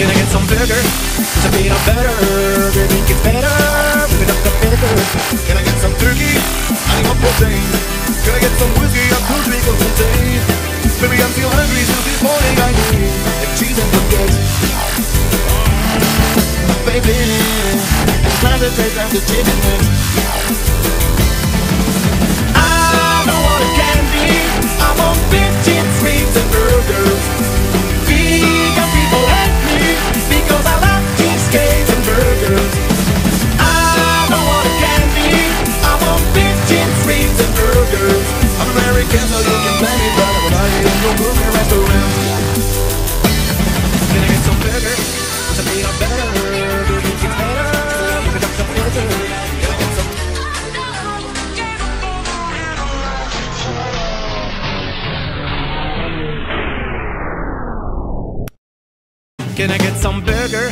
Can I get some burger? It's a peanut butter. Baby, it's better. Whip it up the burger. Can I get some turkey? I need more protein. Can I get some whiskey? I'm too drink of contain. Baby, I'm still hungry since this morning. I need like cheese and baguette. Baby, it's time to taste out the chicken Can I get some burger?